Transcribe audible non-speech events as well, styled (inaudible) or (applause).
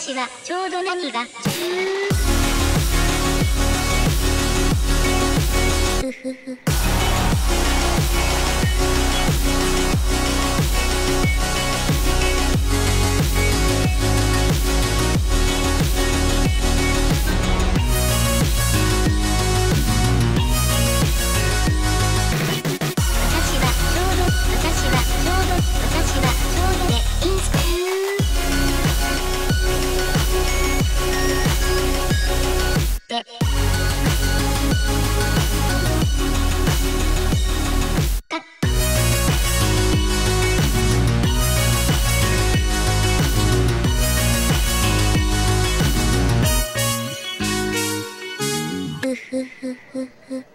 私はちょうど何が。ふふふ。that. (laughs)